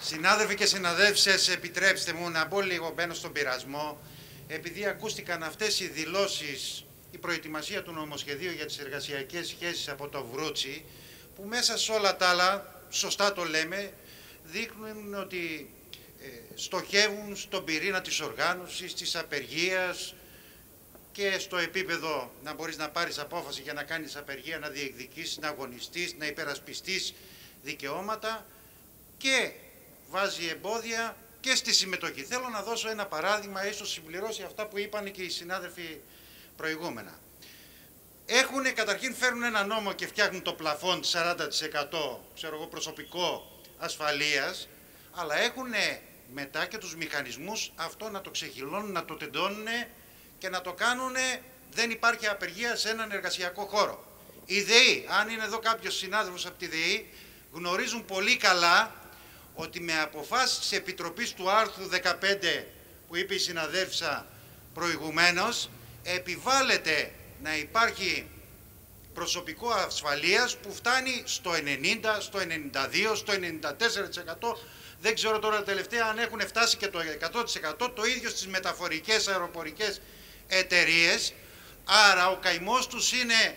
Συνάδελφοι και συναδέλφισες, επιτρέψτε μου να μπω λίγο μπαίνω στον πειρασμό, επειδή ακούστηκαν αυτές οι δηλώσεις, η προετοιμασία του νομοσχεδίου για τις εργασιακές σχέσεις από το Βρούτσι, που μέσα σε όλα τα άλλα, σωστά το λέμε, δείχνουν ότι ε, στοχεύουν στον πυρήνα της οργάνωσης, της απεργίας και στο επίπεδο να μπορείς να πάρεις απόφαση για να κάνεις απεργία, να διεκδικήσεις, να αγωνιστείς, να υπερασπιστείς δικαιώματα και βάζει εμπόδια και στη συμμετοχή. Θέλω να δώσω ένα παράδειγμα, ίσως συμπληρώσει αυτά που είπαν και οι συνάδελφοι προηγούμενα. Έχουν, καταρχήν φέρνουν ένα νόμο και φτιάχνουν το πλαφόν 40% ξέρω εγώ, προσωπικό ασφαλείας, αλλά έχουν μετά και τους μηχανισμούς αυτό να το ξεχυλώνουν, να το τεντώνουν και να το κάνουν δεν υπάρχει απεργία σε έναν εργασιακό χώρο. Η ΔΕΗ, αν είναι εδώ κάποιος συνάδελφος από τη ΔΕΗ, γνωρίζουν πολύ καλά ότι με αποφάσεις της Επιτροπής του άρθρου 15 που είπε η συναδέλφισσα προηγουμένως, επιβάλλεται να υπάρχει προσωπικό ασφαλείας που φτάνει στο 90, στο 92, στο 94%. Δεν ξέρω τώρα τελευταία αν έχουν φτάσει και το 100% το ίδιο στις μεταφορικές αεροπορικές εταιρείες. Άρα ο καημός τους είναι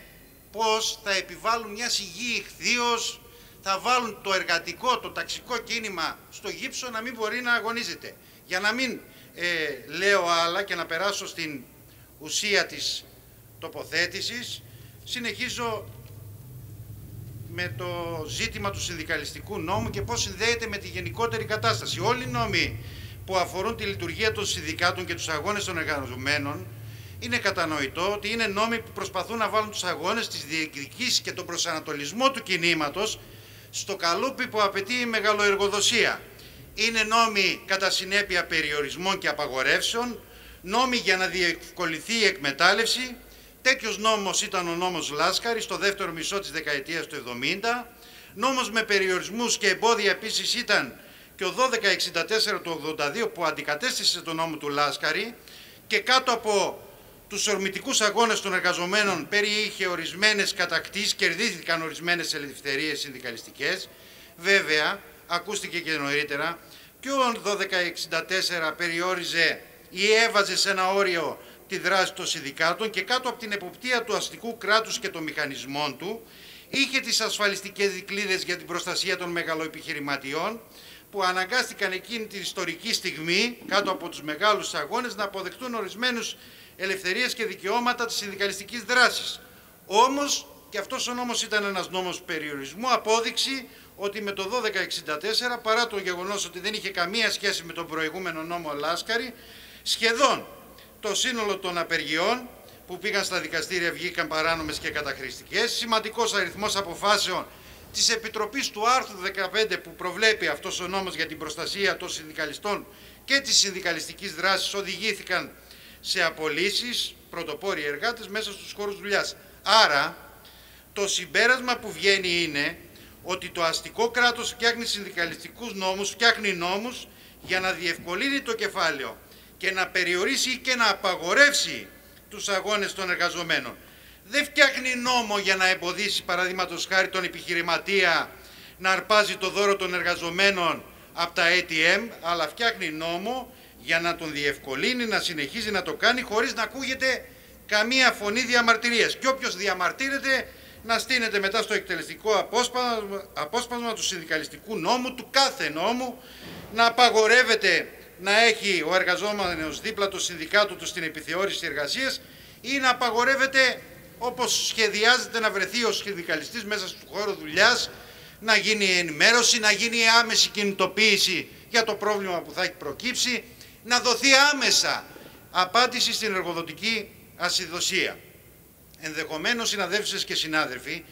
πώς θα επιβάλλουν μια σιγή ηχθείως θα βάλουν το εργατικό, το ταξικό κίνημα στο γύψο να μην μπορεί να αγωνίζεται. Για να μην ε, λέω άλλα και να περάσω στην ουσία της τοποθέτησης, συνεχίζω με το ζήτημα του συνδικαλιστικού νόμου και πώς συνδέεται με τη γενικότερη κατάσταση. Όλοι οι νόμοι που αφορούν τη λειτουργία των συνδικάτων και τους αγώνες των εργαζομένων είναι κατανοητό ότι είναι νόμοι που προσπαθούν να βάλουν τους αγώνες της διεκδικής και τον προσανατολισμό του κινήματος στο καλούπι που απαιτεί η μεγαλοεργοδοσία. Είναι νόμοι κατά συνέπεια περιορισμών και απαγορεύσεων, νόμοι για να διευκολυθεί η εκμετάλλευση. Τέτοιος νόμος ήταν ο νόμος Λάσκαρης στο δεύτερο μισό της δεκαετίας του 70. Νόμος με περιορισμούς και εμπόδια επίσης ήταν και ο 1264 του 82 που αντικατέστησε τον νόμο του Λάσκαρη και κάτω από τους ορμητικούς αγώνες των εργαζομένων περιείχε ορισμένες κατακτήσεις, κερδίθηκαν ορισμένες ελευθερίες συνδικαλιστικές. Βέβαια, ακούστηκε και νωρίτερα, και ο 1264 περιόριζε ή έβαζε σε ένα όριο τη δράση των συνδικάτων και κάτω από την εποπτεία του αστικού κράτους και των μηχανισμών του είχε τις ασφαλιστικές δικλείδες για την προστασία των μεγαλοεπιχειρηματιών που αναγκάστηκαν εκείνη την ιστορική στιγμή κάτω από τους μεγάλους αγώνες να αποδεχτούν ορισμένους ελευθερίες και δικαιώματα της συνδικαλιστικής δράσης. Όμως, και αυτός ο νόμος ήταν ένας νόμος περιορισμού, απόδειξη ότι με το 1264, παρά το γεγονός ότι δεν είχε καμία σχέση με τον προηγούμενο νόμο Λάσκαρη, σχεδόν το σύνολο των απεργιών που πήγαν στα δικαστήρια βγήκαν παράνομες και καταχρηστικές, σημαντικός αριθμός αποφάσεων της Επιτροπής του άρθρου 15 που προβλέπει αυτός ο νόμος για την προστασία των συνδικαλιστών και της συνδικαλιστικής δράσης οδηγήθηκαν σε απολύσεις, πρωτοπόροι εργάτες μέσα στους χώρους δουλειάς. Άρα, το συμπέρασμα που βγαίνει είναι ότι το αστικό κράτος φτιάχνει συνδικαλιστικούς νόμους, φτιάχνει νόμους για να διευκολύνει το κεφάλαιο και να περιορίσει και να απαγορεύσει τους αγώνες των εργαζομένων. Δεν φτιάχνει νόμο για να εμποδίσει παραδείγματος χάρη τον επιχειρηματία να αρπάζει το δώρο των εργαζομένων από τα ATM, αλλά φτιάχνει νόμο για να τον διευκολύνει να συνεχίζει να το κάνει χωρίς να ακούγεται καμία φωνή διαμαρτυρίας. Και όποιος διαμαρτύρεται να στείνεται μετά στο εκτελεστικό απόσπασμα, απόσπασμα του συνδικαλιστικού νόμου, του κάθε νόμου, να απαγορεύεται να έχει ο εργαζόμενος δίπλα το συνδικάτο του στην επιθεώρηση εργασίας ή να απαγορεύεται όπως σχεδιάζεται να βρεθεί ο συνδικαλιστής μέσα στο χώρο δουλειάς, να γίνει ενημέρωση, να γίνει άμεση κινητοποίηση για το πρόβλημα που θα έχει προκύψει, να δοθεί άμεσα απάντηση στην εργοδοτική ασυδοσία. Ενδεχομένως, συναδέλφισες και συνάδελφοι,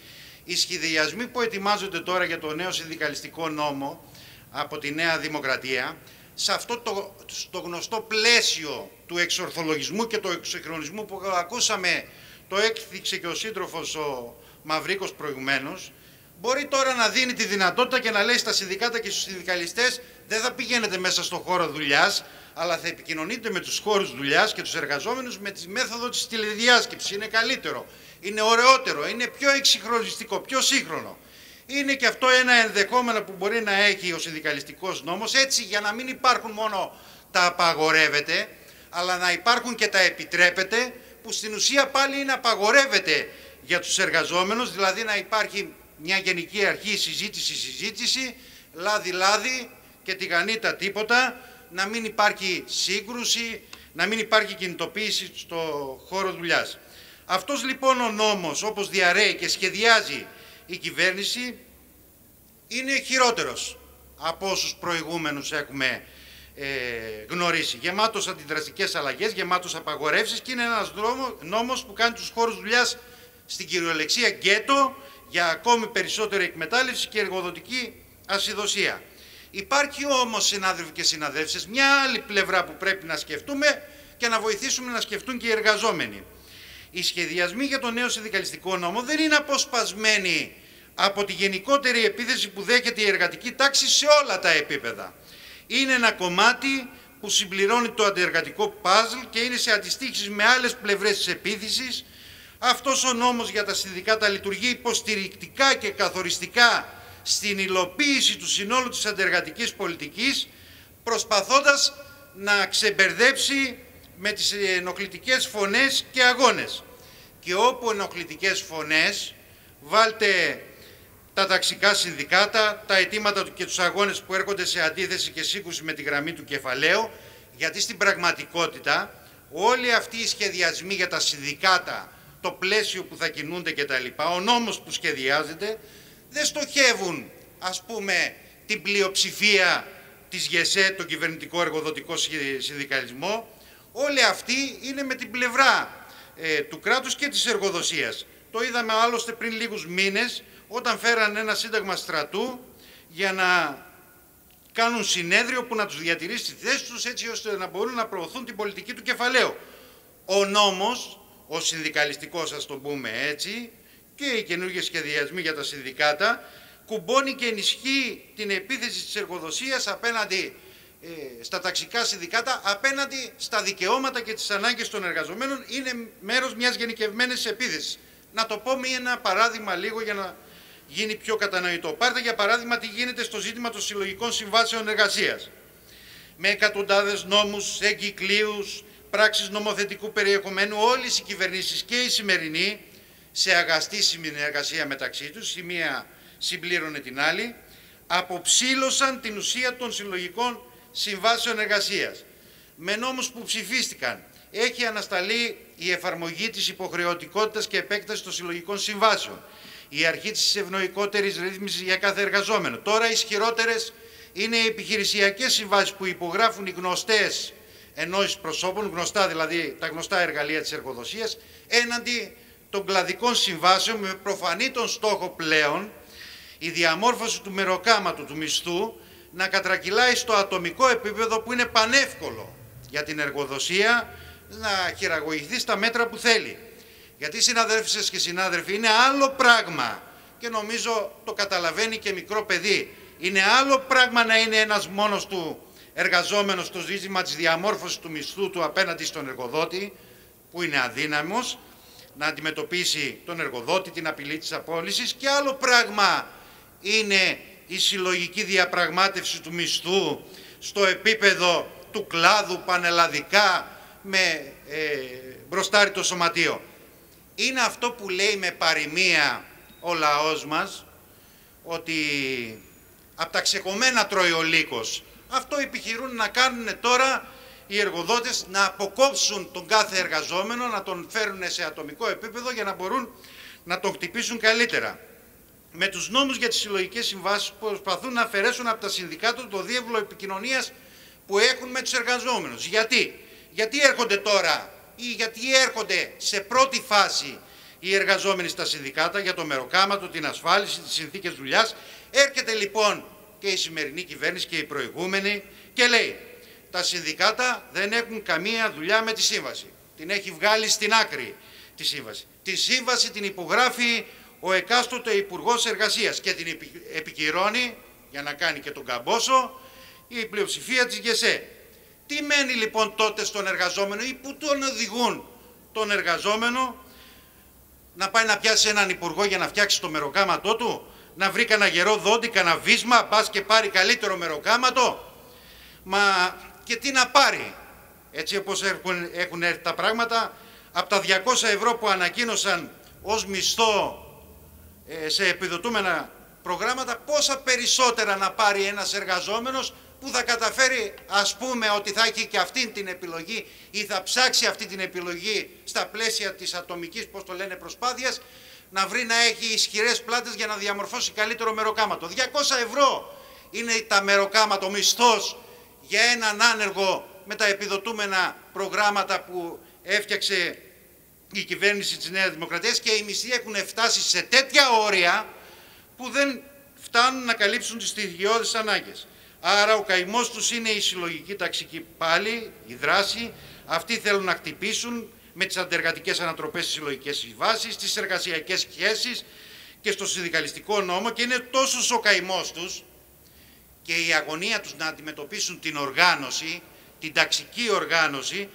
οι σχεδιασμοί που ετοιμάζονται τώρα για το νέο συνδικαλιστικό νόμο από τη Νέα Δημοκρατία, σε αυτό το, το γνωστό πλαίσιο του εξορθολογισμού και του εξυγχρονισμού που ακούσαμε, το έκθιξε και ο σύντροφος ο Μαυρίκος προηγουμένως, μπορεί τώρα να δίνει τη δυνατότητα και να λέει στα συνδικάτα και στους συνδικαλιστές δεν θα πηγαίνετε μέσα στον χώρο δουλειάς, αλλά θα επικοινωνείτε με τους χώρους δουλειάς και τους εργαζόμενους με τη μέθοδο της τηλεδιάσκεψης. Είναι καλύτερο, είναι ωραιότερο, είναι πιο εξυγχρονιστικό, πιο σύγχρονο. είναι και αυτό ένα ενδεχόμενο που μπορεί να έχει ο συνδικαλιστικός νόμος, έτσι για να μην υπάρχουν μόνο τα απαγορεύεται, αλλά να υπάρχουν και τα επιτρέπεται, που στην ουσία πάλι είναι απαγορεύεται για τους εργαζόμενους, δηλαδή να υπάρχει μια γενική αρχή συζήτηση-συζήτηση, λάδι-λάδι και τηγανίτα τίποτα, να μην υπάρχει σύγκρουση, να μην υπάρχει κινητοποίηση στο χώρο δουλειάς. Αυτός λοιπόν ο νόμος όπως διαρρέει και σχεδιάζει η κυβέρνηση είναι χειρότερος από όσους προηγούμενους έχουμε ε, γνωρίσει. Γεμάτος αντιδραστικές αλλαγές, γεμάτος απαγορεύσεις και είναι ένας νόμος που κάνει τους χώρους δουλειάς στην κυριολεξία γκέτο για ακόμη περισσότερη εκμετάλλευση και εργοδοτική ασυδοσία. Υπάρχει όμως, συνάδελφοι και συναδέλφες, μια άλλη πλευρά που πρέπει να σκεφτούμε και να βοηθήσουμε να σκεφτούν και οι εργαζόμενοι. Οι σχεδιασμοί για το νέο συνδικαλιστικό νόμο δεν είναι αποσπασμένοι από τη γενικότερη επίθεση που δέχεται η εργατική τάξη σε όλα τα επίπεδα. Είναι ένα κομμάτι που συμπληρώνει το αντιεργατικό παζλ και είναι σε αντιστοίχηση με άλλες πλευρές της επίθεσης. Αυτός ο νόμος για τα συνδικάτα λειτουργεί υποστηρικτικά και καθοριστικά στην υλοποίηση του συνόλου της αντεργατικής πολιτικής, προσπαθώντας να ξεμπερδέψει με τις ενοχλητικές φωνές και αγώνες. Και όπου ενοχλητικές φωνές, βάλτε τα ταξικά συνδικάτα, τα αιτήματα και τους αγώνες που έρχονται σε αντίθεση και σύγκρουση με τη γραμμή του κεφαλαίου, γιατί στην πραγματικότητα όλοι αυτοί οι σχεδιασμοί για τα συνδικάτα, το πλαίσιο που θα κινούνται κτλ, ο νόμος που σχεδιάζεται, δεν στοχεύουν, ας πούμε, την πλειοψηφία της ΓΕΣΕ, τον κυβερνητικό εργοδοτικό συνδικαλισμό. Όλοι αυτοί είναι με την πλευρά ε, του κράτους και της εργοδοσίας. Το είδαμε άλλωστε πριν λίγους μήνες, όταν φέραν ένα σύνταγμα στρατού για να κάνουν συνέδριο που να τους διατηρήσει στη θέση τους έτσι ώστε να μπορούν να προωθούν την πολιτική του κεφαλαίου. Ο νόμος, ο συνδικαλιστικός ας το πούμε έτσι, και οι καινούργιες σχεδιασμοί για τα συνδικάτα, κουμπώνει και ενισχύει την επίθεση της εργοδοσίας απέναντι ε, στα ταξικά συνδικάτα, απέναντι στα δικαιώματα και τις ανάγκες των εργαζομένων, είναι μέρος μιας γενικευμένης επίθεσης. Να το πω με ένα παράδειγμα λίγο για να γίνει πιο κατανοητό. Πάρτε για παράδειγμα τι γίνεται στο ζήτημα των συλλογικών συμβάσεων εργασίας. Με εκατοντάδες νόμους, εγκυκλίους, πράξεις νομοθετικού περιεχομένου, όλες οι κυβερνήσεις και οι σημερινοί σε αγαστή συνεργασία μεταξύ τους, η μία συμπλήρωνε την άλλη, αποψήλωσαν την ουσία των συλλογικών συμβάσεων εργασίας. Με νόμους που ψηφίστηκαν έχει ανασταλεί η εφαρμογή της υποχρεωτικότητας και επέκταση των συλλογικών συμβάσεων. Η αρχή της ευνοϊκότερης ρύθμισης για κάθε εργαζόμενο. Τώρα ισχυρότερες είναι οι επιχειρησιακές συμβάσεις που υπογράφουν οι γνωστές ενώσεις προσώπων, γνωστά δηλαδή τα γνωστά εργαλεία της εργοδοσίας, έναντι των κλαδικών συμβάσεων με προφανή τον στόχο πλέον η διαμόρφωση του μεροκάματου του μισθού να κατρακυλάει στο ατομικό επίπεδο που είναι πανεύκολο για την εργοδοσία να χειραγωγηθεί στα μέτρα που θέλει. Γιατί συναδέλφισες και συνάδελφοι είναι άλλο πράγμα και νομίζω το καταλαβαίνει και μικρό παιδί. Είναι άλλο πράγμα να είναι ένας μόνος του εργαζόμενος στο ζήτημα της διαμόρφωσης του μισθού του απέναντι στον εργοδότη που είναι αδύναμος να αντιμετωπίσει τον εργοδότη, την απειλή της απόλυσης και άλλο πράγμα είναι η συλλογική διαπραγμάτευση του μισθού στο επίπεδο του κλάδου πανελλαδικά με ε, μπροστάρι το σωματείο. Είναι αυτό που λέει με παροιμία ο λαός μας ότι από τα ξεκομμένα τρώει ο λύκος. Αυτό επιχειρούν να κάνουν τώρα οι εργοδότες να αποκόψουν τον κάθε εργαζόμενο, να τον φέρουν σε ατομικό επίπεδο για να μπορούν να τον χτυπήσουν καλύτερα. Με τους νόμους για τις συλλογικές συμβάσεις προσπαθούν να αφαιρέσουν από τα συνδικάτα το διεύλο επικοινωνίας που έχουν με τους εργαζόμενους. Γιατί, γιατί έρχονται τώρα ή γιατί έρχονται σε πρώτη φάση οι εργαζόμενοι στα συνδικάτα για το μεροκάματο, την ασφάλιση, τις συνθήκες δουλειάς. Έρχεται λοιπόν και η σημερινή κυβέρνηση και η προηγούμενη και λέει τα συνδικάτα δεν έχουν καμία δουλειά με τη σύμβαση. Την έχει βγάλει στην άκρη τη σύμβαση. Τη σύμβαση την υπογράφει ο εκάστοτε Υπουργός Εργασίας και την επικυρώνει για να κάνει και τον καμπόσο η πλειοψηφία της ΓΕΣΕ. Τι μένει λοιπόν τότε στον εργαζόμενο ή που τον οδηγούν τον εργαζόμενο να πάει να πιάσει έναν υπουργό για να φτιάξει το μεροκάματό του, να βρει κανένα γερό δόντι, κανένα βίσμα, πας και πάρει καλύτερο μεροκάματο. Μα και τι να πάρει, έτσι όπως έχουν, έχουν έρθει τα πράγματα, από τα 200 ευρώ που ανακοίνωσαν ως μισθό ε, σε επιδοτούμενα προγράμματα, πόσα περισσότερα να πάρει ένας εργαζόμενος που θα καταφέρει ας πούμε ότι θα έχει και αυτή την επιλογή ή θα ψάξει αυτή την επιλογή στα πλαίσια της ατομικής, πώς το λένε, προσπάθειας, να βρει να έχει ισχυρές πλάτες για να διαμορφώσει καλύτερο μεροκάματο. 200 ευρώ είναι τα μεροκάματο, ο μισθός για έναν άνεργο με τα επιδοτούμενα προγράμματα που έφτιαξε η κυβέρνηση της Νέας Δημοκρατίας και οι μισθοί έχουν φτάσει σε τέτοια όρια που δεν φτάνουν να καλύψουν τις στοιχειώδεις ανάγκες. Άρα ο καημός τους είναι η συλλογική ταξική πάλι, η δράση. Αυτοί θέλουν να χτυπήσουν με τις αντεργατικές ανατροπές στις συλλογικές συμβάσεις, στις εργασιακές σχέσεις και στο συνδικαλιστικό νόμο και είναι τόσο ο καημός τους και η αγωνία τους να αντιμετωπίσουν την οργάνωση, την ταξική οργάνωση,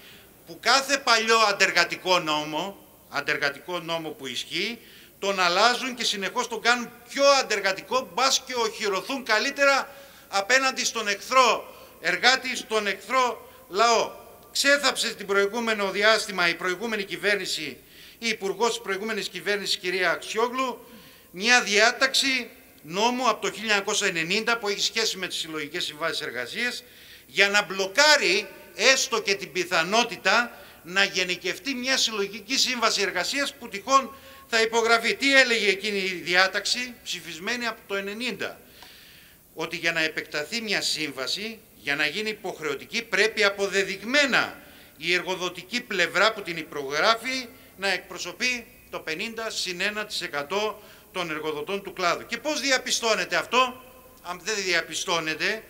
που κάθε παλιό αντεργατικό νόμο, αντεργατικό νόμο που ισχύει, τον αλλάζουν και συνεχώς τον κάνουν πιο αντεργατικό, μπας και οχυρωθούν καλύτερα απέναντι στον εχθρό εργάτη, στον εχθρό λαό. Ξέθαψε την προηγούμενο διάστημα η προηγούμενη κυβέρνηση, η υπουργός της προηγούμενης κυβέρνησης κυρία Αξιόγλου, μια διάταξη νόμου από το 1990 που έχει σχέση με τις συλλογικές συμβάσεις εργασίας για να μπλοκάρει έστω και την πιθανότητα να γενικευτεί μια συλλογική σύμβαση εργασίας που τυχόν θα υπογραφεί. Τι έλεγε εκείνη η διάταξη ψηφισμένη από το 1990 ότι για να επεκταθεί μια σύμβαση, για να γίνει υποχρεωτική, πρέπει αποδεδειγμένα η εργοδοτική πλευρά που την υπογράφει να εκπροσωπεί το 50 συν 1% των εργοδοτών του κλάδου. Και πώς διαπιστώνεται αυτό, αν δεν διαπιστώνεται,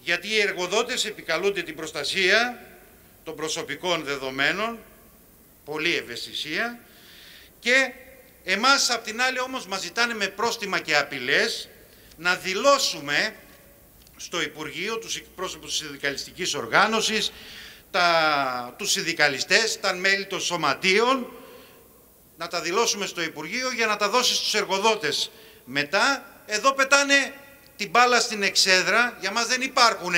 γιατί οι εργοδότες επικαλούνται την προστασία των προσωπικών δεδομένων, πολύ ευαισθησία, και εμάς απ' την άλλη όμως μας ζητάνε με πρόστιμα και απειλές να δηλώσουμε στο Υπουργείο τους εκπρόσωπους της συνδικαλιστικής οργάνωσης, τα, τους συνδικαλιστές, τα μέλη των σωματείων, να τα δηλώσουμε στο Υπουργείο για να τα δώσει στους εργοδότες. Μετά, εδώ πετάνε την μπάλα στην εξέδρα, για μας δεν υπάρχουν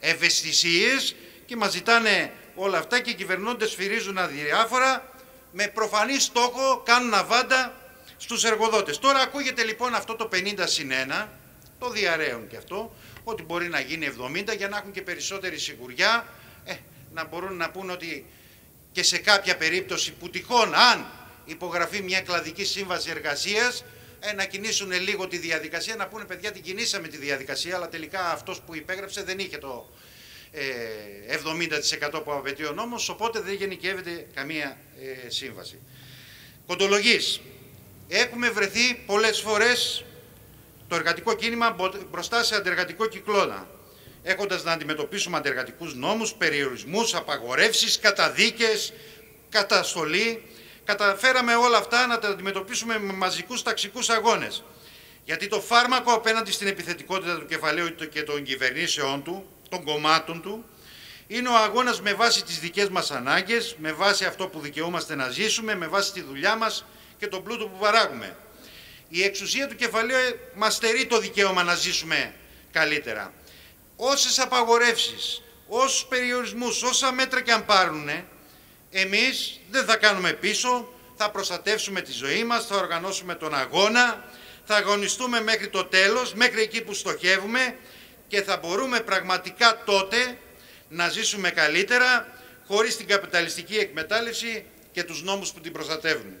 ευαισθησίες και μας ζητάνε όλα αυτά και οι κυβερνώντες σφυρίζουν αδιάφορα με προφανή στόχο κάνουν αβάντα στους εργοδότες. Τώρα ακούγεται λοιπόν αυτό το 50 συν 1, το διαραίουν και αυτό, ότι μπορεί να γίνει 70 για να έχουν και περισσότερη σιγουριά, ε, να μπορούν να πούν ότι και σε κάποια περίπτωση που τυχόν αν υπογραφεί μια κλαδική σύμβαση εργασίας, ε, να κινήσουν λίγο τη διαδικασία, να πούνε παιδιά την κινήσαμε τη διαδικασία, αλλά τελικά αυτός που υπέγραψε δεν είχε το ε, 70% που απαιτεί ο νόμος, οπότε δεν γενικεύεται καμία ε, σύμβαση. Κοντολογής. Έχουμε βρεθεί πολλές φορές το εργατικό κίνημα μπροστά σε αντεργατικό κυκλώνα, έχοντας να αντιμετωπίσουμε αντεργατικούς νόμους, περιορισμούς, απαγορεύσεις, καταδίκες, καταστολή. Καταφέραμε όλα αυτά να τα αντιμετωπίσουμε με μαζικούς ταξικούς αγώνες. Γιατί το φάρμακο απέναντι στην επιθετικότητα του κεφαλαίου και των κυβερνήσεών του, των κομμάτων του, είναι ο αγώνας με βάση τις δικές μας ανάγκες, με βάση αυτό που δικαιούμαστε να ζήσουμε, με βάση τη δουλειά μας, και τον πλούτο που παράγουμε. Η εξουσία του κεφαλαίου μας στερεί το δικαίωμα να ζήσουμε καλύτερα. Όσες απαγορεύσεις, όσους περιορισμούς, όσα μέτρα και αν πάρουν, εμείς δεν θα κάνουμε πίσω, θα προστατεύσουμε τη ζωή μας, θα οργανώσουμε τον αγώνα, θα αγωνιστούμε μέχρι το τέλος, μέχρι εκεί που στοχεύουμε και θα μπορούμε πραγματικά τότε να ζήσουμε καλύτερα χωρίς την καπιταλιστική εκμετάλλευση και τους νόμους που την προστατεύουν.